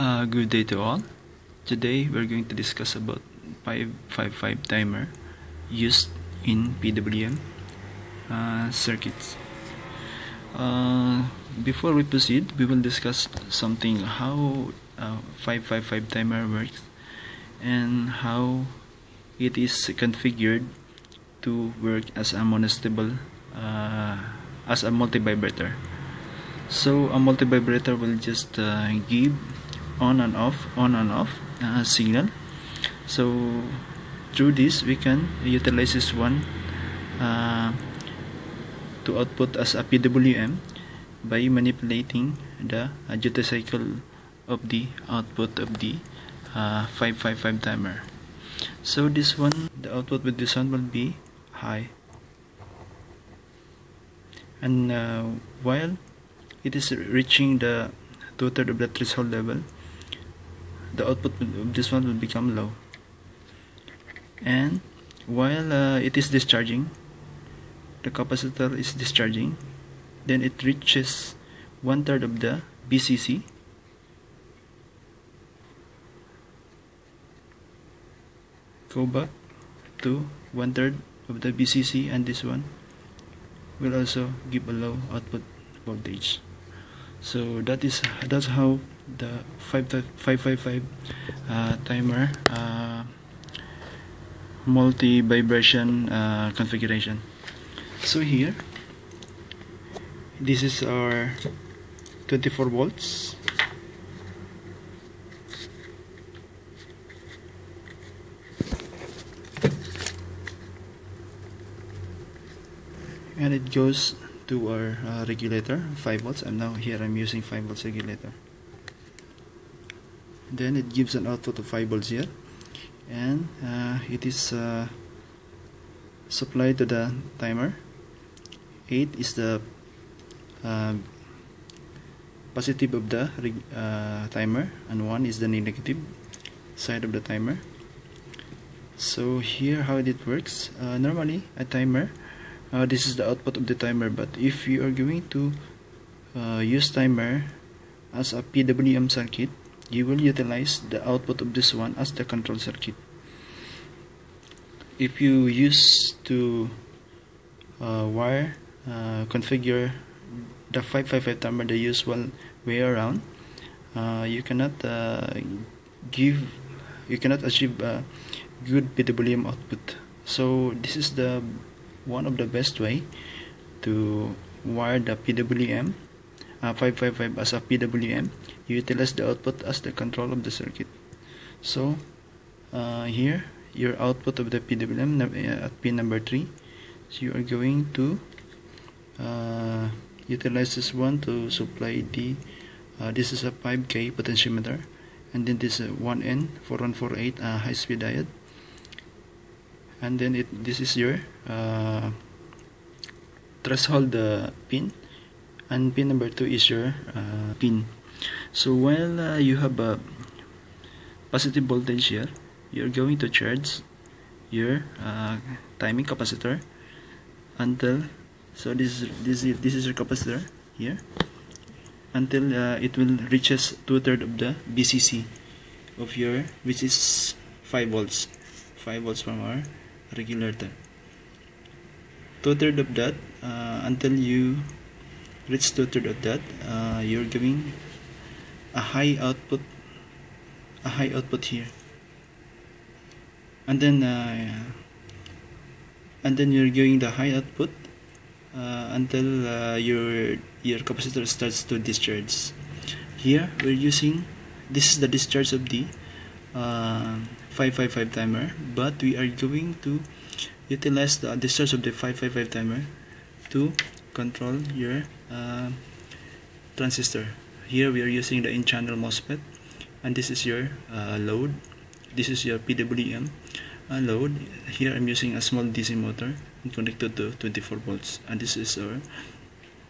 Uh, good day to all. Today we're going to discuss about 555 timer used in PWM uh, circuits. Uh, before we proceed, we will discuss something how uh, 555 timer works and how it is configured to work as a monostable uh, as a multi-vibrator. So a multi-vibrator will just uh, give on and off on and off uh, signal. So through this we can utilize this one uh, to output as a PWM by manipulating the uh, duty cycle of the output of the uh, 555 timer. So this one the output with this one will be high. And uh, while it is reaching the two-thirds of the threshold level the output of this one will become low. And while uh, it is discharging the capacitor is discharging then it reaches one third of the VCC go back to one third of the VCC and this one will also give a low output voltage. So that is that's how the 555 uh, timer uh, multi vibration uh, configuration. So here this is our 24 volts. And it goes to our uh, regulator 5 volts. I'm now here I'm using 5 volts regulator then it gives an output of 5 volts here. And uh, it is uh, supplied to the timer. 8 is the uh, positive of the uh, timer and 1 is the negative side of the timer. So here how it works. Uh, normally a timer uh, this is the output of the timer but if you are going to use timer as a PWM circuit you will utilize the output of this one as the control circuit. If you use to uh, wire uh, configure the 555 timer the usual way around uh, you cannot uh, give you cannot achieve a good PWM output. So this is the one of the best way to wire the PWM uh, 555 as a PWM you utilize the output as the control of the circuit. So uh, here your output of the PWM uh, at pin number 3 so you are going to uh, utilize this one to supply the uh, this is a 5k potentiometer and then this is 1N 4148 uh, high speed diode. And then it this is your uh, threshold pin and pin number two is your uh, pin. So while uh, you have a positive voltage here you're going to charge your uh, timing capacitor until so this is this is this is your capacitor here until uh, it will reaches two-thirds of the VCC of your which is 5 volts 5 volts from our regulator. Two-thirds of that uh, until you two third of that uh, you're giving a high output a high output here. And then uh, and then you're giving the high output uh, until uh, your your capacitor starts to discharge. Here we're using this is the discharge of the uh, 555 timer but we are going to utilize the discharge of the 555 timer to control your uh, transistor. Here we are using the n-channel MOSFET and this is your uh, load. This is your PWM uh, load. Here I'm using a small DC motor connected to 24 volts and this is our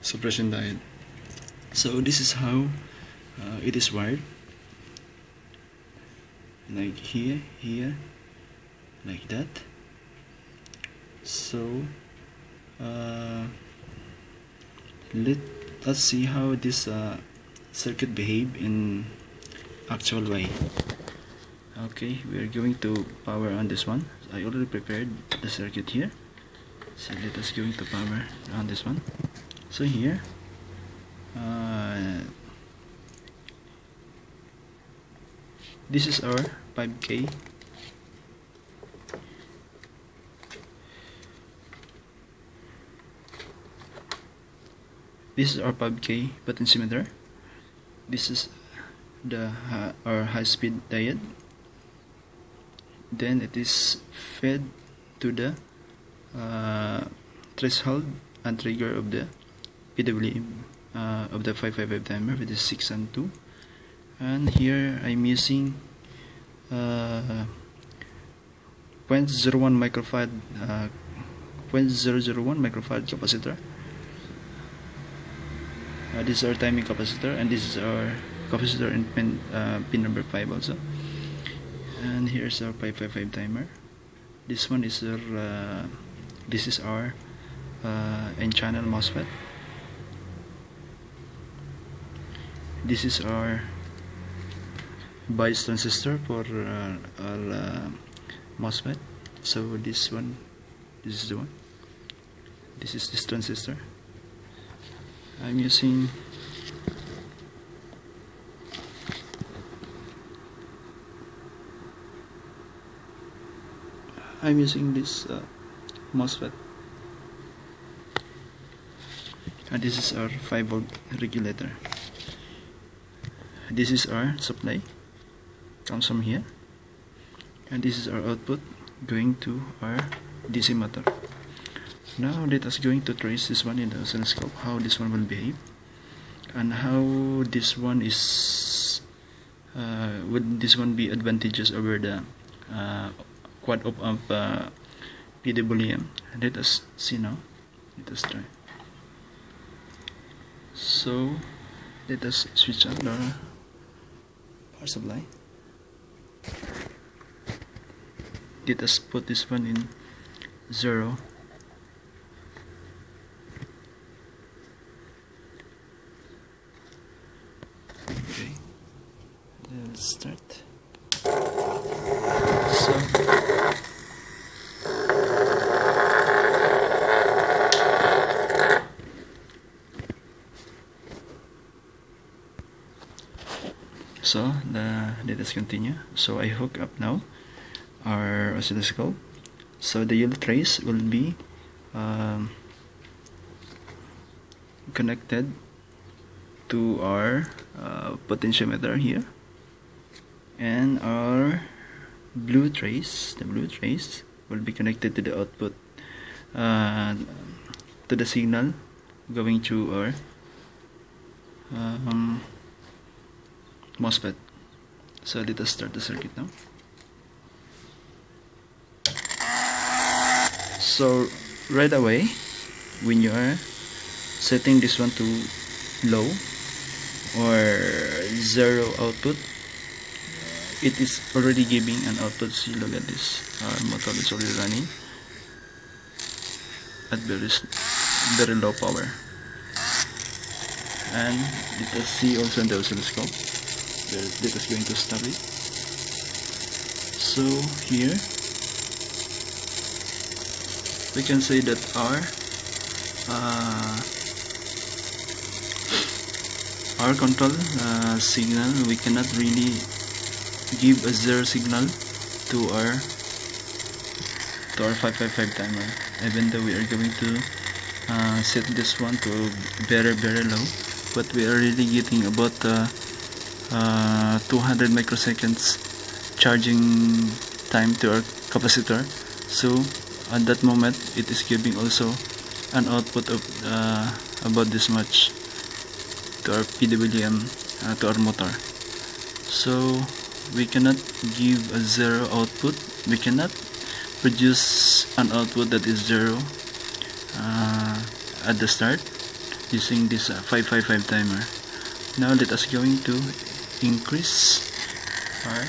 suppression diode. So this is how uh, it is wired. Like here here like that. So uh, let us see how this uh, circuit behave in actual way. Okay we are going to power on this one. I already prepared the circuit here. So let us going to power on this one. So here uh, this is our 5k this is our 5k potentiometer this is the uh, our high-speed diode then it is fed to the uh, threshold and trigger of the PWM uh, of the 555 timer with the 6 and 2 and here I'm using uh, 0.01 microfarad uh, 0.001 microfarad capacitor uh, this is our timing capacitor and this is our capacitor in pin, uh, pin number 5 also. And here's our 555 timer. This one is our uh, this is our uh, n channel MOSFET. This is our bias transistor for uh, our uh, MOSFET. So this one this is the one. This is this transistor I'm using I'm using this uh, MOSFET. And this is our 5 volt regulator. This is our supply. Comes from here. And this is our output going to our DC motor now let us going to trace this one in the oscilloscope how this one will behave and how this one is uh, would this one be advantageous over the uh, quad op of uh, PWM let us see now. Let us try. So let us switch on the power supply. Let us put this one in zero okay let's start. So so the let us continue. So I hook up now our oscilloscope. So the yellow trace will be um, connected to our uh, potentiometer here and our blue trace the blue trace will be connected to the output uh, to the signal going through our um, MOSFET. So let us start the circuit now. So right away when you are setting this one to low or zero output it is already giving an output see look at this. Our motor is already running at very very low power. And let us see also in the oscilloscope that is going to stop it so here we can say that our uh, our control uh, signal we cannot really give a zero signal to our to our 555 timer even though we are going to uh, set this one to very very low but we are really getting about uh, uh, 200 microseconds charging time to our capacitor. So at that moment it is giving also an output of uh, about this much to our PWM uh, to our motor. So we cannot give a zero output. We cannot produce an output that is zero uh, at the start using this uh, 555 timer. Now let us going to increase our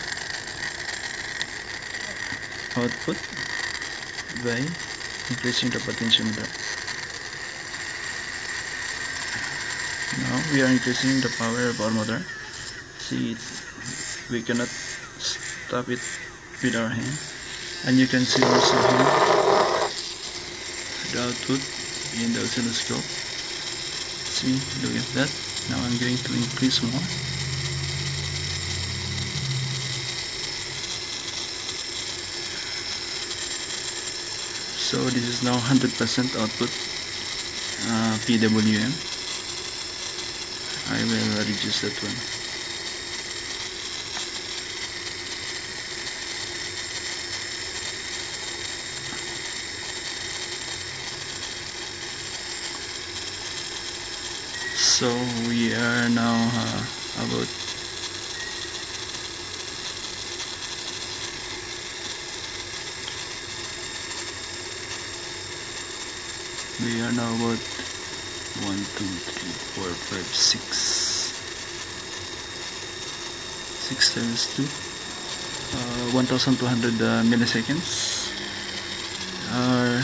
output by increasing the potentiometer now we are increasing the power of our motor. See it we cannot stop it with our hand and you can see also here the output in the oscilloscope. See look at that. Now I'm going to increase more. So this is now 100% output uh, PWM I will reduce that one so we are now uh, about we are now about 1 2 3 4 5 6 6 times 2 uh, 1200 uh, milliseconds. Are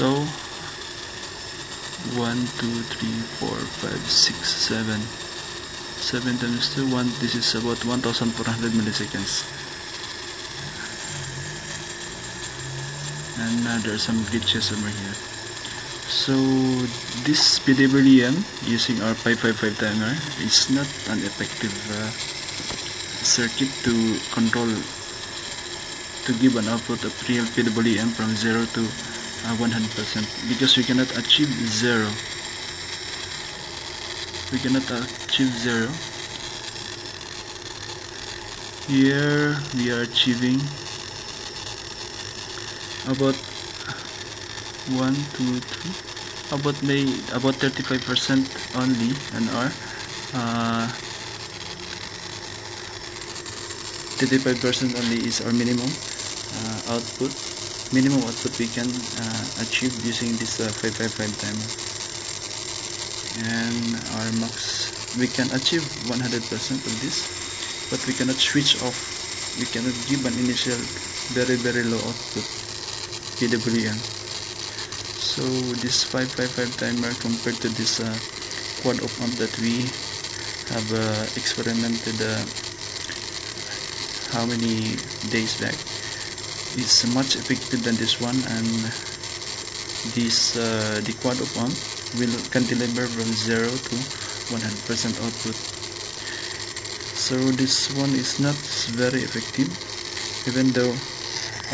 so 1 2 3 4 5 6 7 7 times 2 1 this is about 1400 milliseconds. And uh, there are some glitches over here. So this PWM using our 555 timer is not an effective uh, circuit to control to give an output of real PWM from 0 to 100% uh, because we cannot achieve zero. We cannot achieve zero. Here we are achieving about one two three. About may about 35 percent only and our uh, 35 percent only is our minimum uh, output minimum output we can uh, achieve using this uh, 555 timer. And our max we can achieve 100% of this but we cannot switch off. We cannot give an initial very very low output PWM so this 555 timer compared to this uh, quad op amp that we have uh, experimented uh, how many days back is much effective than this one and this uh, the quad op amp will can deliver from 0 to 100% output. So this one is not very effective even though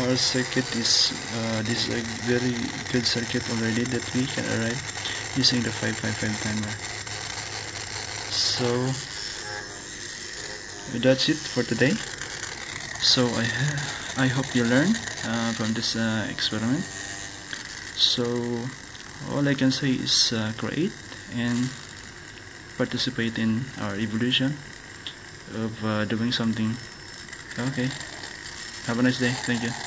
our circuit is uh, this is a very good circuit already that we can arrive using the 555 timer. So that's it for today so I I hope you learn uh, from this uh, experiment. So all I can say is uh, create and participate in our evolution of uh, doing something. Okay. Have a nice day. Thank you